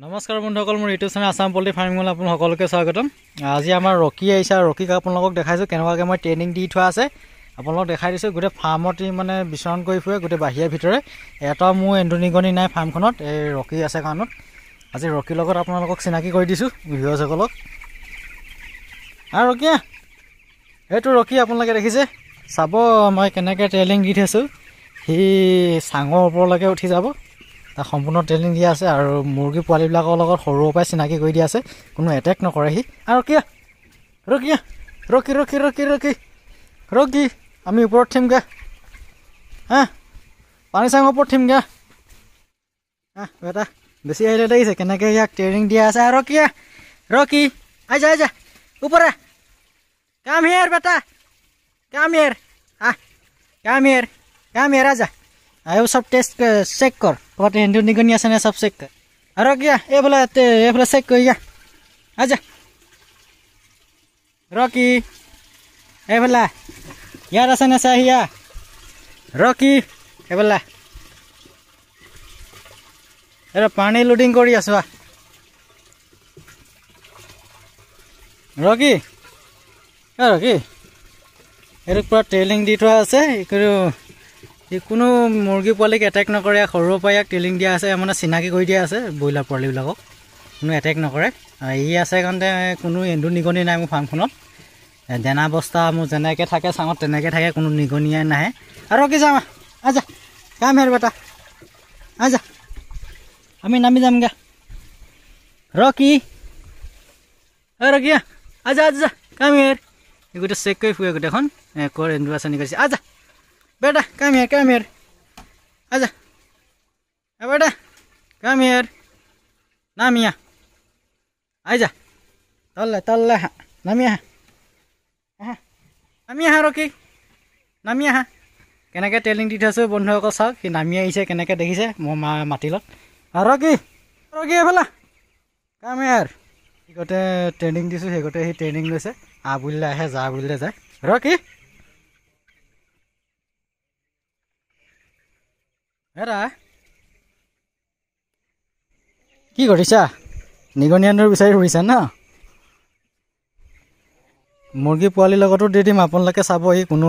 নমস্কাৰ বন্ধুসকল মোৰ ইউটিউব চেনেল আছাম পল্ট্ৰি ফাৰ্মিঙলৈ আপোনালোক সকলোকে স্বাগতম। আজি আমাৰ ৰকী আহিছে আৰু ৰকীক আপোনালোকক দেখাইছোঁ কেনেকুৱাকৈ মই ট্ৰেইনিং দি থোৱা আছে। আপোনালোকক দেখাই দিছোঁ গোটেই ফাৰ্মত ই মানে বিচৰণ কৰি ফুৰে গোটেই বাহিৰে ভিতৰে। এটাও মোৰ এণ্ডুনিগনি নাই ফাৰ্মখনত এই ৰকী আছে কাৰণত। আজি ৰকীৰ লগত আপোনালোকক চিনাকি কৰি দিছোঁ ভিউৱাৰ্ছসকলক আৰু ৰকীয়া এইটো ৰকী আপোনালোকে দেখিছে। চাব মই কেনেকৈ ট্ৰেইনিং দি থৈছোঁ। সি চাঙৰ ওপৰলৈকে উঠি যাব। সম্পূৰ্ণ ট্ৰেইনিং দিয়া আছে আৰু মুৰ্গী পোৱালিবিলাকৰ লগত সৰুৰ পৰাই চিনাকি কৰি দিয়া আছে। কোনো এটেক নকৰে সি আৰু কিয়া? ৰকিয়া ৰকি ৰকি ৰকি ৰকি ৰকি আমি ওপৰত থিমগৈ হা? পানী চাঙৰ ওপৰত থিমগৈ হা বেটা বেছি আহিলে লাগিছে কেনেকৈ ইয়াক ট্ৰেইনিং দিয়া আছে। আৰু কিয়া? ৰকি আইজা আইজা ওপৰে। কাম হিয়াৰ বেটা। কাম হিয়াৰ আহ কাম হিয়াৰ কাম হিয়াৰ আজা আৰু চব টেষ্ট চেক কৰ ক'ৰবাত হেন্দু নিগনি আছে নে চব চেক কৰ আৰু কিয়া এইফালে এইফালে চেক কৰি যা আজা ৰকি এইফালে ইয়াত আছে নে চাই হিয়া ৰকি এইফালে এইটো পানী লোডিং কৰি আছো আ ৰকি এ ৰকি এইটো পূৰা ট্ৰেইলিং দি থোৱা আছে এইটো কোনো মুৰ্গী পোৱালিক এটেক নকৰে সৰুৰ পৰা ইয়াক ট্ৰেইলিং দিয়া আছে মানে চিনাকি কৰি দিয়া আছে ব্ৰইলাৰ পোৱালিবিলাকক। কোনো এটেক নকৰে। ই আছে কাৰণতে কোনো এন্দু নিগনি নাই মোৰ ফাৰ্মখনত। দানা বস্তা মোৰ যেনেকৈ থাকে চাঙত তেনেকৈ থাকে কোনো নিগনিয়াই নাহে। আৰু কি যাম আজা কাম হেৰ বেটা। আজা আমি নামি যামগৈ। ৰকি অ ৰকিয়া আজা আজা কাম হেৰ গোটেই চেক কৰি ফুৰে গোটেইখন। ক'ৰ এন্দু আছে নিগনিছে আজা বেটা কাম হিয়ার কাম হিয়ার আচ্ছা বেটা কাম হিয়ার নামিয়া আইজা তললে তললে হা নামি আহা আহা নামি আহা ৰকি নামি আহা কেনেকৈ ট্ৰেইনিং দি থৈছোঁ বন্ধুসকল চাওক সি নামি আহিছে কেনেকৈ দেখিছে মই মা মাতিলত। ৰকি ৰকি এইফালে কাম হিয়াৰ সি গোটেই ট্ৰেইনিং দিছোঁ সেই গোটেই সি ট্ৰেইনিং লৈছে। আহ বুলিলে আহে যা বুলিলে যায়। ৰকি হেৰা কি কৰিছা? নিগনি আন্দৰ বিচাৰি ফুৰিছা ন? মুৰ্গী পোৱালিৰ লগতো দি দিম আপোনালোকে চাবহি কোনো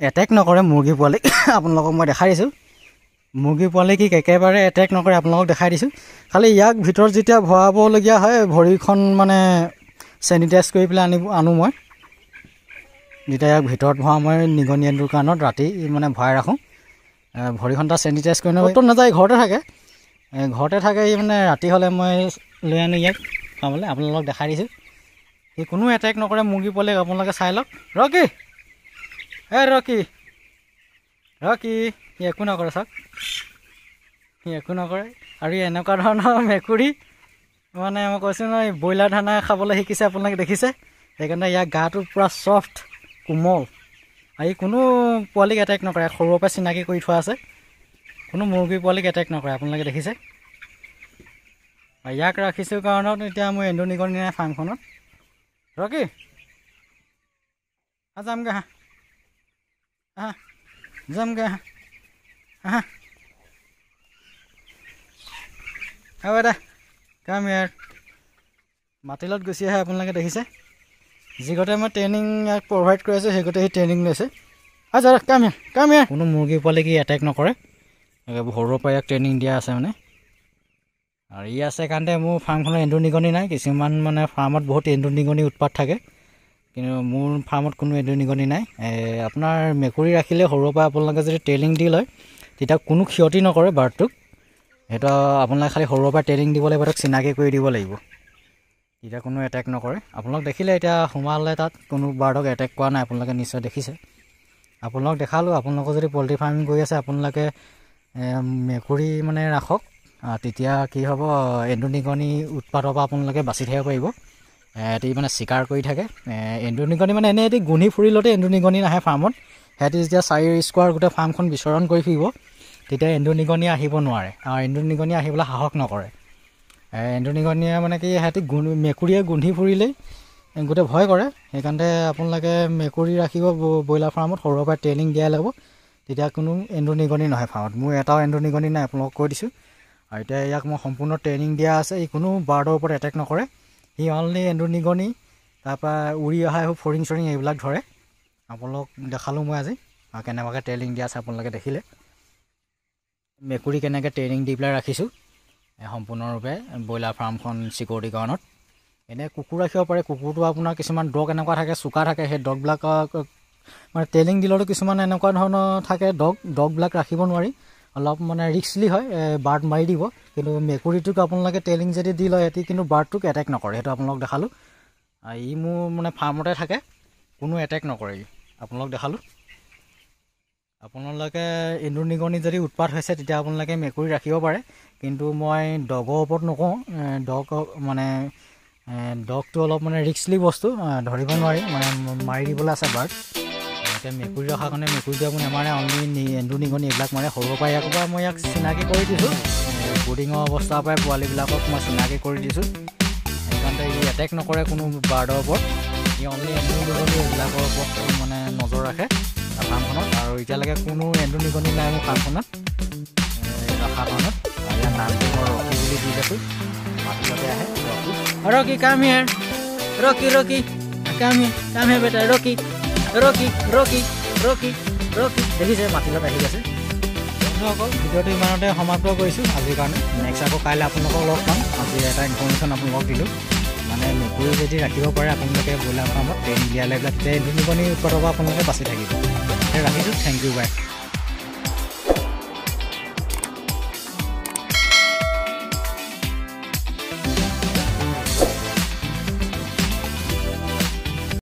এটেক নকৰে মুৰ্গী পোৱালিক। আপোনালোকক মই দেখাই দিছোঁ। মুৰ্গী পোৱালিক কি একেবাৰে এটেক নকৰে আপোনালোকক দেখাই দিছোঁ। খালি ইয়াক ভিতৰত যেতিয়া ভৰাবলগীয়া হয় ভৰিখন মানে চেনিটাইজ কৰি পেলাই আনিব আনো মই। যেতিয়া ইয়াক ভিতৰত ভৰাওঁ মই নিগনি আন্দোৰ কাৰণত ৰাতি মানে ভৰাই ৰাখোঁ। ভৰিখন তাত চেনিটাইজ কৰি ক'তো নাযায় ঘৰতে থাকে। ঘৰতে থাকে সি মানে ৰাতি হ'লে মই লৈ আনো ইয়াক খাবলৈ আপোনালোকক দেখাই দিছোঁ। সি কোনো এটেক নকৰে মুৰ্গী পোৱালিক আপোনালোকে চাই লওক। ৰকি! হে ৰকি! ৰকি! সি একো নকৰে চাওক। সি একো নকৰে। আৰু এনেকুৱা ধৰণৰ মেকুৰী। মানে মই কৈছোঁ নহয় ব্ৰইলাৰ দানা খাবলৈ শিকিছে আপোনালোকে দেখিছে। সেইকাৰণে ইয়াৰ গাটো পূৰা ছফ্ট কোমল। ই কোনো পোৱালিক এটেক নকৰে সৰুৰ পৰা চিনাকি কৰি থোৱা আছে। কোনো মুৰ্গী পোৱালিক এটেক নকৰে আপোনালোকে দেখিছে। ইয়াক ৰাখিছোঁ কাৰণত এতিয়া মোৰ এন্দু নিগনি নাই ফাৰ্মখনত। ৰকি? যামগৈ হা আহা যামগৈ আহা। আহা। হ'ব দে কাম ইয়াৰ মাটিলত গুচি আহে আপোনালোকে দেখিছে। যিগতে মই ট্ৰেইনিং ইয়াক প্ৰভাইড কৰি আছোঁ সেইগতে সি ট্ৰেইনিং লৈছে আচ্ছা কাম কাম কোনো মুৰ্গী পোৱালি কি এটেক নকৰে? সৰুৰ পৰা ইয়াক ট্ৰেইনিং দিয়া আছে মানে। আৰু ই আছে কাৰণতে মোৰ ফাৰ্মখনত এন্দুৰ নিগনি নাই কিছুমান মানে ফাৰ্মত বহুত এন্দুৰ নিগনি উৎপাত থাকে। কিন্তু মোৰ ফাৰ্মত কোনো এন্দুৰ নিগনি নাই। আপোনাৰ মেকুৰী ৰাখিলে সৰুৰ পৰা আপোনালোকে যদি ট্ৰেইনিং দি লয় তেতিয়া কোনো ক্ষতি নকৰে বাৰ্ডটোক সেইটো আপোনালোকে খালি সৰুৰ পৰা ট্ৰেইনিং দিব লাগিব তাক চিনাকি কৰি দিব লাগিব। তেতিয়া কোনো এটেক নকৰে। আপোনালোক দেখিলে এতিয়া সোমালে তাত কোনো বাৰ্ডক এটেক কৰা নাই আপোনালোকে নিশ্চয় দেখিছে। আপোনালোক দেখালোঁ আপোনালোকৰ যদি পল্ট্ৰি ফাৰ্মিং কৰি আছে আপোনালোকে মেকুৰী মানে ৰাখক। তেতিয়া কি হ'ব এন্দুৰ নিগনি উৎপাতৰ পৰা আপোনালোকে বাচি থাকিব পাৰিব। সিহঁতি মানে চিকাৰ কৰি থাকে। এন্দুৰ নিগনি মানে এনেই এটি গোন্ধি ফুৰিলতে এন্দুৰ নিগনি নাহে ফাৰ্মত সিহঁতি যেতিয়া চাৰি স্কোৱাৰ গোটেই ফাৰ্মখন বিচৰণ কৰি ফুৰিব তেতিয়া এন্দুৰ নিগনি আহিব নোৱাৰে। আৰু এন্দুৰ নিগনি আহিবলৈ সাহস নকৰে। এন্দুৰ নিগনিয়ে মানে কি সিহঁতি মেকুৰীয়ে গোন্ধি ফুৰিলেই গোটেই ভয় কৰে। সেইকাৰণতে আপোনালোকে মেকুৰী ৰাখিব ব্ৰইলাৰ ফাৰ্মত সৰুৰ পৰা ট্ৰেইনিং দিয়াই লাগিব তেতিয়া কোনো এন্দুৰ নিগনি নহয় ফাৰ্মত। মোৰ এটাও এন্দুৰ নিগনি নাই আপোনালোকক কৈ দিছোঁ। আৰু এতিয়া ইয়াক মই সম্পূৰ্ণ ট্ৰেইনিং দিয়া আছে ই কোনো বাৰ্ডৰ ওপৰত এটেক নকৰে। সি অনলি নিগনি তাৰপৰা উৰি অহা এইবোৰ ফৰিং চৰিং এইবিলাক ধৰে। আপোনালোকক দেখালোঁ মই আজি আৰু কেনেকুৱাকৈ ট্ৰেইনিং দিয়া আছে আপোনালোকে দেখিলে। মেকুৰী কেনেকৈ ট্ৰেইনিং দি পেলাই ৰাখিছোঁ। সম্পূৰ্ণৰূপে ব্ৰইলাৰ ফাৰ্মখন চিকিউৰিটিৰ কাৰণত। এনেই কুকুৰ ৰাখিব পাৰে কুকুৰটো আপোনাৰ কিছুমান ডগ এনেকুৱা থাকে চোকা থাকে সেই ডগবিলাকক মানে ট্ৰেইনিং দিলেতো কিছুমান এনেকুৱা ধৰণৰ থাকে ডগ ডগবিলাক ৰাখিব নোৱাৰি। অলপ মানে ৰিক্সলি হয় বাৰ্ড মাৰি দিব কিন্তু মেকুৰীটোক আপোনালোকে ট্ৰেইনিং যদি দি লয় সিহঁতি কিন্তু বাৰ্ডটোক এটেক নকৰে সেইটো আপোনালোকক দেখালোঁ। ই মোৰ মানে ফাৰ্মতে থাকে কোনো এটেক নকৰে ই আপোনালোকক দেখালোঁ। আপোনালোকে এন্দুৰ নিগনি যদি উৎপাত হৈছে তেতিয়া আপোনালোকে মেকুৰী ৰাখিব পাৰে। কিন্তু মই ডগৰ ওপৰত নকওঁ ডগ মানে ডগটো অলপ মানে ৰিক্সলি বস্তু ধৰিব নোৱাৰি মানে মাৰি দিবলৈ আছে বাৰ্ড এতিয়া মেকুৰী ৰখাৰ কাৰণে মেকুৰীটো আপুনি নামাৰে অনলি এন্দুৰ নিগনি এইবিলাক মাৰে সৰুৰ পৰা ইয়াৰ পৰা মই ইয়াক চিনাকি কৰি দিছোঁ। বৰ্ডিঙৰ অৱস্থাৰ পৰাই পোৱালিবিলাকক মই চিনাকি কৰি দিছোঁ। সেইকাৰণে ই এটেক নকৰে কোনো বাৰ্ডৰ ওপৰত। ই অনলি এন্দুৰ নিগনি এইবিলাকৰ ওপৰত মানে নজৰ ৰাখে। ফাৰ্মখনত আৰু এতিয়ালৈকে কোনো এন্দুৰ নিগনি নাই মোৰ ফাৰ্মখনত কাৰণত। আৰু ইয়াৰ নামটো মই ৰকি বুলি দি দিছোঁ মাতিলতে আহে ৰকি ৰকি কাম হিয়াৰ ৰকি ৰকি কাম হিয়াৰ কাম হিয়াৰ বেটা ৰকি ৰকি ৰকি ৰকি ৰকি দেখিছে মাতিলত আহি আছে বন্ধুসকল ভিডিঅ'টো ইমানতে সমাপ্ত কৰিছোঁ। আজিৰ কাৰণে। নেক্সট আকৌ কাইলৈ আপোনালোকক লগ পাম। আজি এটা ইনফৰ্মেশ্যন আপোনালোকক দিলোঁ। মানে মেকুৰী যদি ৰাখিব পাৰে আপোনালোকে ব্ৰইলাৰ ফাৰ্মত ট্ৰেইন দিয়ালে এইবিলাক ট্ৰেইন নিগনি উৎপাদৰ পৰা আপোনালোকে বাচি থাকিব ৰাখিছোঁ থেংক ইউ বাই